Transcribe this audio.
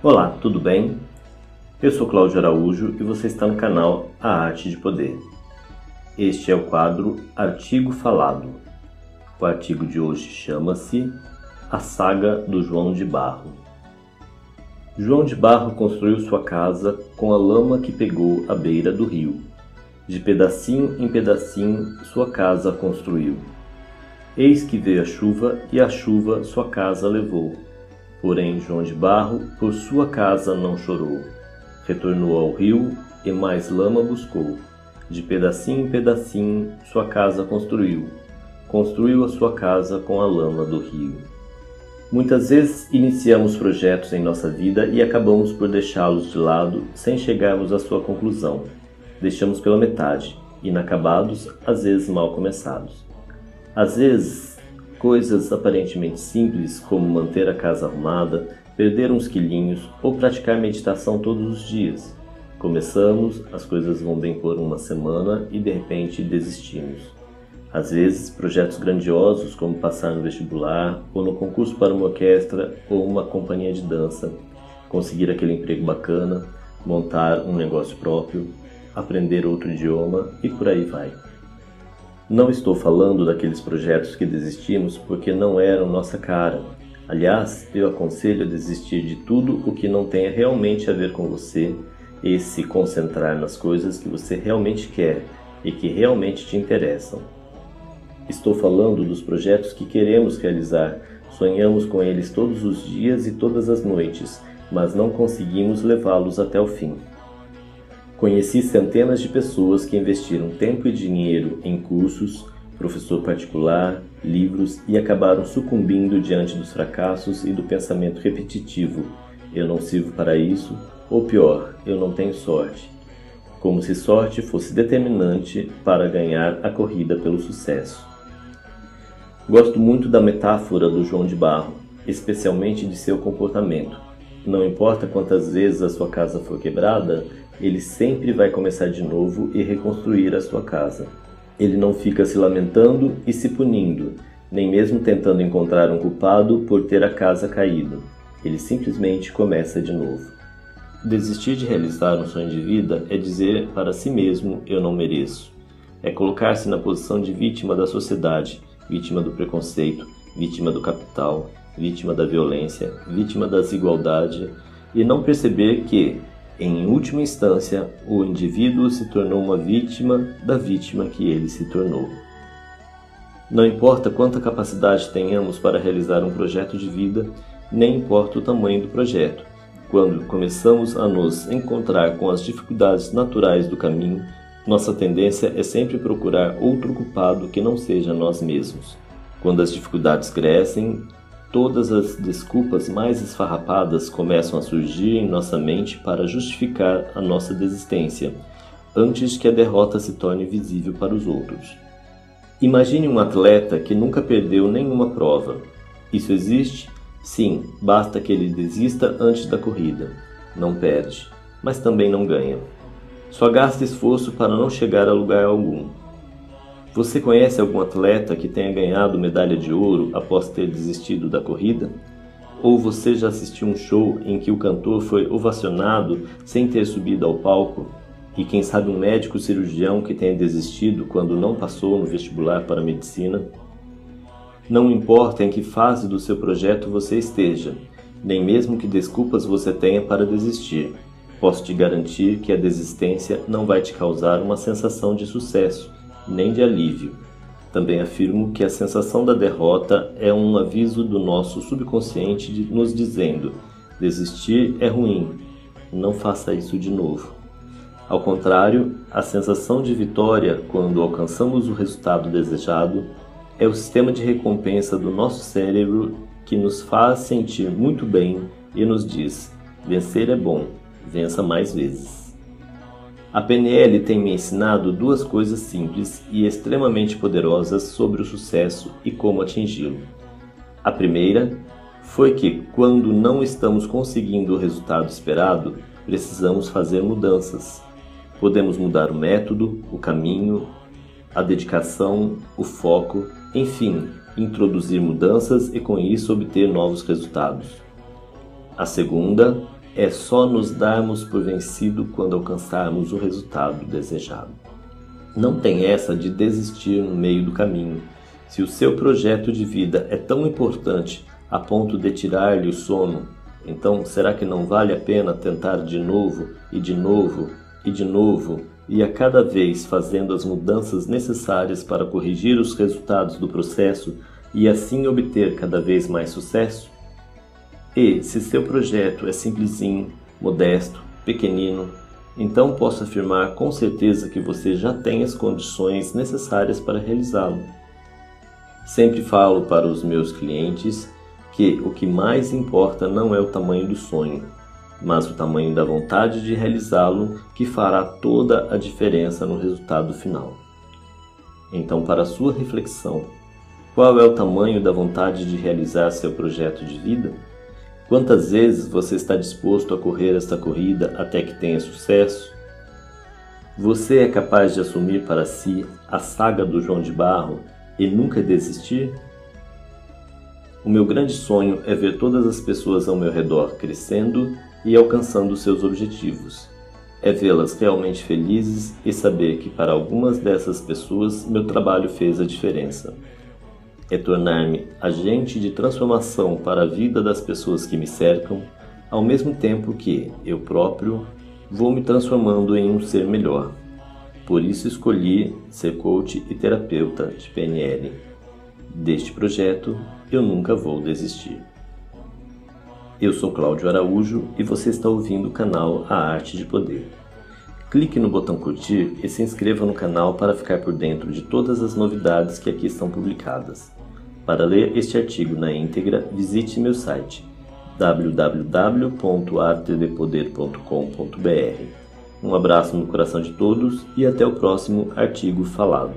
Olá, tudo bem? Eu sou Cláudio Araújo e você está no canal A Arte de Poder. Este é o quadro Artigo Falado. O artigo de hoje chama-se A Saga do João de Barro. João de Barro construiu sua casa com a lama que pegou à beira do rio. De pedacinho em pedacinho sua casa construiu. Eis que veio a chuva e a chuva sua casa levou Porém, João de Barro por sua casa não chorou. Retornou ao rio e mais lama buscou. De pedacinho em pedacinho sua casa construiu. Construiu a sua casa com a lama do rio. Muitas vezes iniciamos projetos em nossa vida e acabamos por deixá-los de lado sem chegarmos à sua conclusão. Deixamos pela metade, inacabados, às vezes mal começados. Às vezes Coisas aparentemente simples, como manter a casa arrumada, perder uns quilinhos ou praticar meditação todos os dias. Começamos, as coisas vão bem por uma semana e de repente desistimos. Às vezes, projetos grandiosos como passar no vestibular, ou no concurso para uma orquestra ou uma companhia de dança, conseguir aquele emprego bacana, montar um negócio próprio, aprender outro idioma e por aí vai. Não estou falando daqueles projetos que desistimos porque não eram nossa cara. Aliás, eu aconselho a desistir de tudo o que não tenha realmente a ver com você e se concentrar nas coisas que você realmente quer e que realmente te interessam. Estou falando dos projetos que queremos realizar, sonhamos com eles todos os dias e todas as noites, mas não conseguimos levá-los até o fim. Conheci centenas de pessoas que investiram tempo e dinheiro em cursos, professor particular, livros e acabaram sucumbindo diante dos fracassos e do pensamento repetitivo: eu não sirvo para isso, ou pior, eu não tenho sorte. Como se sorte fosse determinante para ganhar a corrida pelo sucesso. Gosto muito da metáfora do João de Barro, especialmente de seu comportamento. Não importa quantas vezes a sua casa for quebrada, ele sempre vai começar de novo e reconstruir a sua casa. Ele não fica se lamentando e se punindo, nem mesmo tentando encontrar um culpado por ter a casa caído. Ele simplesmente começa de novo. Desistir de realizar um sonho de vida é dizer para si mesmo: eu não mereço. É colocar-se na posição de vítima da sociedade, vítima do preconceito, vítima do capital, vítima da violência, vítima da desigualdade e não perceber que, em última instância, o indivíduo se tornou uma vítima da vítima que ele se tornou. Não importa quanta capacidade tenhamos para realizar um projeto de vida, nem importa o tamanho do projeto. Quando começamos a nos encontrar com as dificuldades naturais do caminho, nossa tendência é sempre procurar outro culpado que não seja nós mesmos. Quando as dificuldades crescem, Todas as desculpas mais esfarrapadas começam a surgir em nossa mente para justificar a nossa desistência, antes que a derrota se torne visível para os outros. Imagine um atleta que nunca perdeu nenhuma prova. Isso existe? Sim, basta que ele desista antes da corrida. Não perde, mas também não ganha. Só gasta esforço para não chegar a lugar algum. Você conhece algum atleta que tenha ganhado medalha de ouro após ter desistido da corrida? Ou você já assistiu um show em que o cantor foi ovacionado sem ter subido ao palco? E quem sabe um médico cirurgião que tenha desistido quando não passou no vestibular para medicina? Não importa em que fase do seu projeto você esteja, nem mesmo que desculpas você tenha para desistir. Posso te garantir que a desistência não vai te causar uma sensação de sucesso nem de alívio. Também afirmo que a sensação da derrota é um aviso do nosso subconsciente nos dizendo: desistir é ruim, não faça isso de novo. Ao contrário, a sensação de vitória quando alcançamos o resultado desejado é o sistema de recompensa do nosso cérebro que nos faz sentir muito bem e nos diz: vencer é bom, vença mais vezes. A PNL tem me ensinado duas coisas simples e extremamente poderosas sobre o sucesso e como atingi-lo. A primeira foi que, quando não estamos conseguindo o resultado esperado, precisamos fazer mudanças. Podemos mudar o método, o caminho, a dedicação, o foco, enfim, introduzir mudanças e com isso obter novos resultados. A segunda é só nos darmos por vencido quando alcançarmos o resultado desejado. Não tem essa de desistir no meio do caminho. Se o seu projeto de vida é tão importante a ponto de tirar-lhe o sono, então será que não vale a pena tentar de novo e de novo e de novo e a cada vez fazendo as mudanças necessárias para corrigir os resultados do processo e assim obter cada vez mais sucesso? E, se seu projeto é simplesinho, modesto, pequenino, então posso afirmar com certeza que você já tem as condições necessárias para realizá-lo. Sempre falo para os meus clientes que o que mais importa não é o tamanho do sonho, mas o tamanho da vontade de realizá-lo que fará toda a diferença no resultado final. Então, para sua reflexão, qual é o tamanho da vontade de realizar seu projeto de vida? Quantas vezes você está disposto a correr esta corrida até que tenha sucesso? Você é capaz de assumir para si a saga do João de Barro e nunca desistir? O meu grande sonho é ver todas as pessoas ao meu redor crescendo e alcançando seus objetivos. É vê-las realmente felizes e saber que para algumas dessas pessoas meu trabalho fez a diferença é tornar-me agente de transformação para a vida das pessoas que me cercam, ao mesmo tempo que eu próprio vou me transformando em um ser melhor. Por isso escolhi ser coach e terapeuta de PNL. Deste projeto eu nunca vou desistir. Eu sou Cláudio Araújo e você está ouvindo o canal A Arte de Poder. Clique no botão curtir e se inscreva no canal para ficar por dentro de todas as novidades que aqui estão publicadas. Para ler este artigo na íntegra, visite meu site www.artedepoder.com.br. Um abraço no coração de todos e até o próximo artigo falado.